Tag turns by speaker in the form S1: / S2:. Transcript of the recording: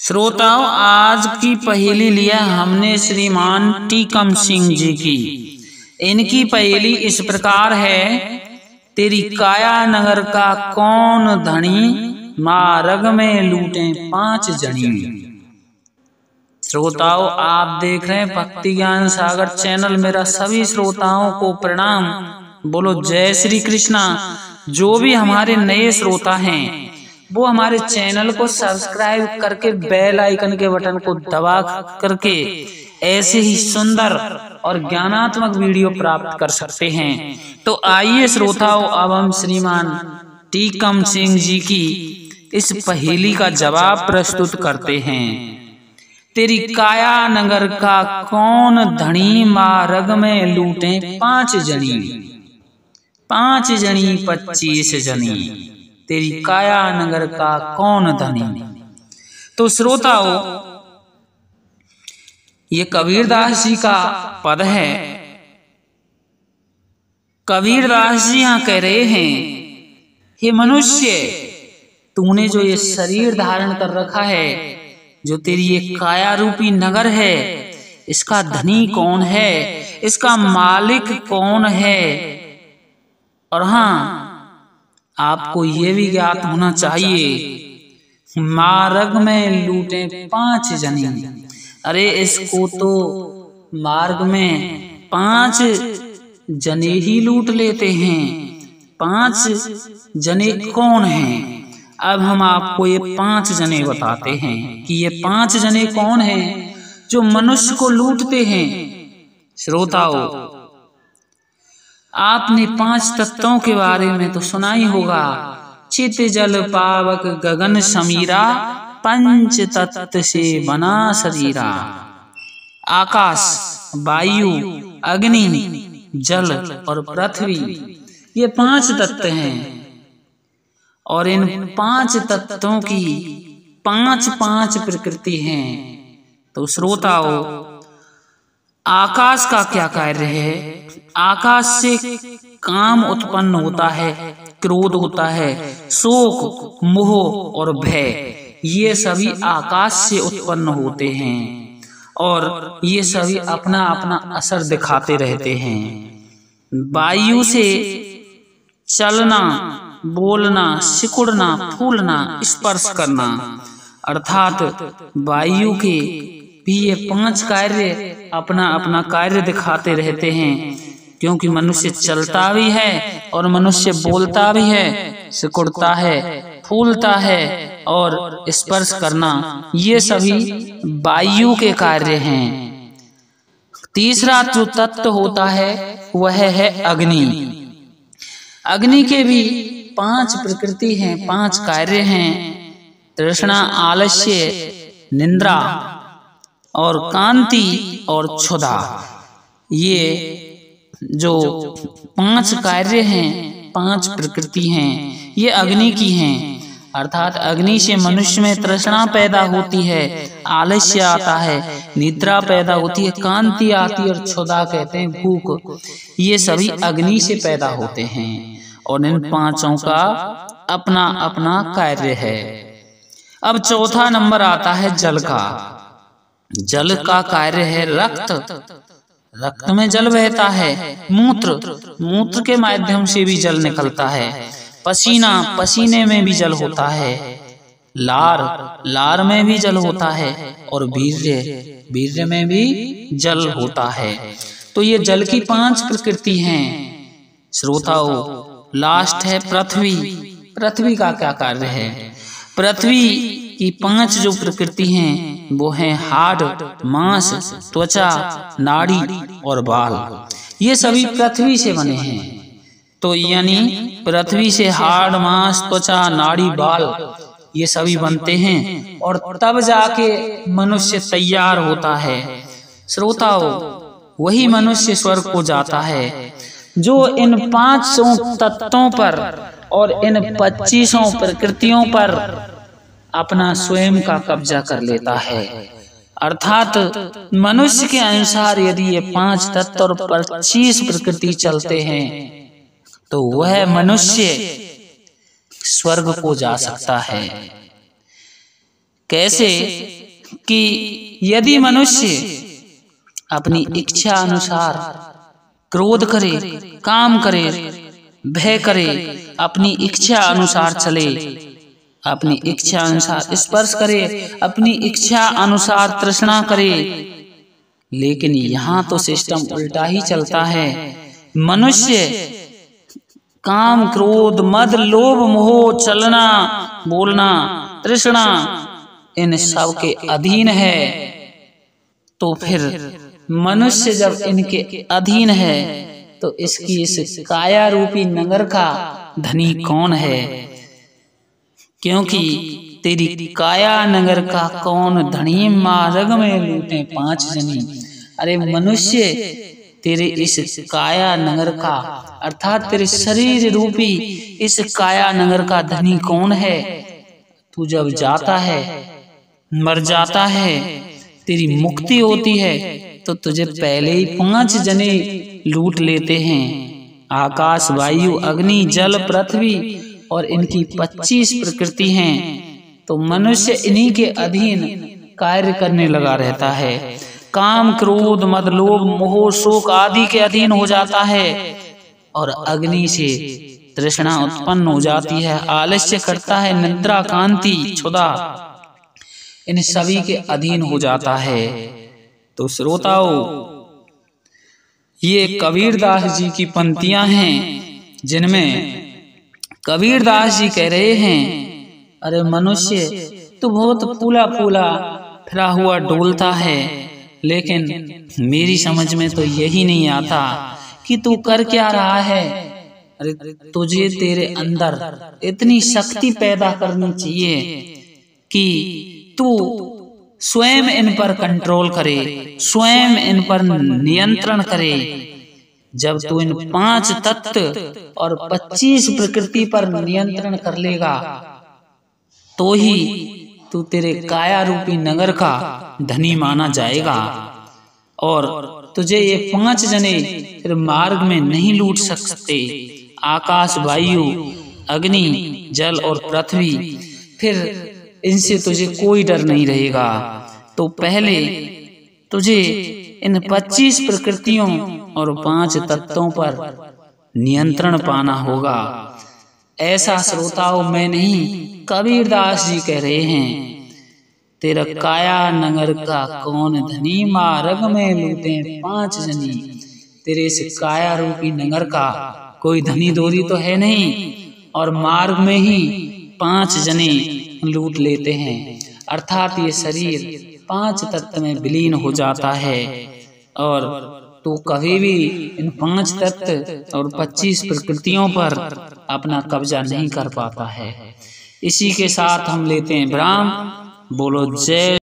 S1: श्रोताओं आज की पहेली लिया हमने श्रीमान टीकम सिंह जी की। इनकी पहेली इस प्रकार है तेरी काया नगर का कौन धनी? मारग में लूटे पाँच जनी। श्रोताओं आप देख रहे हैं भक्ति ज्ञान सागर चैनल मेरा सभी श्रोताओं को प्रणाम। बोलो जय श्री कृष्णा। जो भी हमारे नए श्रोता हैं वो हमारे चैनल को सब्सक्राइब करके बेल आइकन के बटन को दबा करके ऐसे ही सुंदर और ज्ञानात्मक वीडियो प्राप्त कर सकते हैं। तो आइए श्रोताओं अब हम श्रीमान टीकम सिंह जी की इस पहेली का जवाब प्रस्तुत करते हैं। तेरी काया नगर का कौन धनी मारग में लूटे पाँच जनी? पाँच जनी पच्चीस जनी। तेरी काया नगर का कौन धनी? तो श्रोताओ ये कबीरदास जी का पद है। कबीरदास जी यहाँ कह रहे हैं, हे मनुष्य, तूने जो ये शरीर धारण कर रखा है, जो तेरी ये काया रूपी नगर है, इसका धनी कौन है? इसका मालिक कौन है? और हाँ आपको ये भी ज्ञात होना चाहिए, मार्ग में लूटे पाँच जनी। अरे इसको तो मार्ग में पाँच जने ही लूट लेते हैं। पाँच जने कौन हैं? अब हम आपको ये पाँच जने बताते हैं कि ये पाँच जने कौन हैं जो मनुष्य को लूटते हैं। श्रोताओं आपने पाँच तत्वों के बारे में तो सुना ही होगा। चित जल पावक गगन समीरा, पंच तत्व से बना शरीरा। आकाश, वायु, अग्नि, जल और पृथ्वी, ये पाँच तत्व हैं। और इन पाँच तत्वों की पाँच पाँच प्रकृति हैं। तो श्रोताओ आकाश का क्या कार्य है? आकाश से काम उत्पन्न होता है, क्रोध होता है, शोक, मोह और भय। ये सभी आकाश से उत्पन्न होते हैं और ये सभी अपना अपना असर दिखाते रहते हैं। वायु से चलना, बोलना, सिकुड़ना, फूलना, स्पर्श करना, अर्थात वायु के भी ये पाँच कार्य अपना अपना कार्य दिखाते रहते हैं, क्योंकि मनुष्य चलता भी है और मनुष्य बोलता भी है, सिकुड़ता है, फूलता है और स्पर्श करना, ये सभी वायु के कार्य हैं। तीसरा जो तत्व होता है, वह है अग्नि। अग्नि के भी पाँच प्रकृति हैं, पाँच कार्य हैं। तृष्णा, आलस्य, निंद्रा। और कांति और क्षुधा। ये जो पाँच कार्य हैं पाँच प्रकृति हैं ये अग्नि की हैं। अर्थात अग्नि से मनुष्य में तृष्णा पैदा होती है आलस्य आता है निद्रा पैदा होती है कांति आती है और क्षुधा कहते हैं भूख। ये सभी अग्नि से पैदा होते हैं और इन पाँचों का अपना अपना कार्य है। अब चौथा नंबर आता है जल का। जल का कार्य है रक्त। रक्त। में जल बहता है। मूत्र। मूत्र। के माध्यम से भी जल निकलता है। पसीना पसीने में भी जल होता है। लार। लार। में भी जल होता है और वीर्य। वीर्य। में भी जल होता है। तो ये जल की पाँच प्रकृति हैं। श्रोताओ लास्ट है पृथ्वी। पृथ्वी। का क्या कार्य है? पृथ्वी की पाँच जो प्रकृति हैं। वो हैं हाड, मांस, त्वचा, नाड़ी और बाल। ये सभी पृथ्वी से बने हैं। तो यानी पृथ्वी से हाड, मांस, त्वचा, नाड़ी, बाल, ये सभी बनते हैं और तब जाके मनुष्य तैयार होता है। श्रोताओ, वही मनुष्य स्वर्ग को जाता है, जो इन पाँच सौ तत्वों पर और इन पच्चीसों प्रकृतियों पर अपना स्वयं का कब्जा कर लेता है। अर्थात मनुष्य के अनुसार यदि ये पाँच तत्व और पच्चीस प्रकृति चलते हैं तो वह मनुष्य स्वर्ग को जा सकता है। कैसे कि यदि मनुष्य अपनी इच्छा अनुसार क्रोध करे काम करे भय करे अपनी इच्छा अनुसार चले अपनी इच्छा अनुसार स्पर्श करे अपनी इच्छा अनुसार तृष्णा करे। लेकिन यहाँ तो सिस्टम उल्टा ही चलता है। मनुष्य काम क्रोध मद लोभ मोह चलना बोलना तृष्णा इन सब के अधीन है। तो फिर मनुष्य जब इनके अधीन है तो इसकी इस काया रूपी नगर का धनी कौन है? क्योंकि तेरी काया नगर का कौन धनी मार्ग में लूटे पाँच जनी? अरे मनुष्य, तेरे इस काया नगर का, अर्थात तेरे शरीर रूपी इस काया नगर का धनी कौन है? तू जब जाता है, मर जाता है, तेरी मुक्ति होती है तो तुझे पहले ही पाँच जने लूट लेते हैं। आकाश, वायु, अग्नि, जल, पृथ्वी और इनकी पच्चीस प्रकृति हैं तो मनुष्य इन्हीं के अधीन कार्य करने लगा रहता है। काम क्रोध मद लोभ मोह शोक आदि के अधीन हो जाता है। और अग्नि से तृष्णा उत्पन्न हो जाती है। आलस्य करता है। निद्रा कांति छुदा इन सभी के अधीन हो जाता है। तो श्रोताओ ये कबीरदास जी की पंक्तियाँ हैं जिनमें कबीरदास जी कह रहे हैं, अरे मनुष्य, तू बहुत फूला फूला फिरा हुआ डोलता है। लेकिन मेरी समझ में तो यही नहीं आता कि तू कर क्या रहा है। अरे तुझे तेरे अंदर इतनी शक्ति पैदा करनी चाहिए कि तू स्वयं इन पर कंट्रोल करे, स्वयं इन पर नियंत्रण करे। जब तू इन पाँच तत्व और पच्चीस प्रकृति पर नियंत्रण कर लेगा तो ही तू तेरे काया रूपी नगर का धनी माना जाएगा। और तुझे ये पाँच जने फिर मार्ग में नहीं लूट सकते। आकाश वायु अग्नि जल और पृथ्वी फिर इनसे तुझे कोई डर नहीं रहेगा। तो पहले तुझे इन पच्चीस प्रकृतियों और पाँच तत्वों पर नियंत्रण पाना होगा। ऐसा श्रोताओं में नहीं कबीरदास जी कह रहे हैं तेरा काया नगर का कौन धनी मार्ग में लूटे पाँच जनी? तेरे इस काया रूपी नगर का कोई धनी दोरी तो है नहीं और मार्ग में ही पाँच जने लूट लेते हैं। अर्थात ये शरीर पाँच तत्व में विलीन हो जाता है और तो कभी भी इन पाँच तत्व और पच्चीस प्रकृतियों पर अपना कब्जा नहीं कर पाता है। इसी के साथ हम लेते हैं ब्राह्म बोलो जय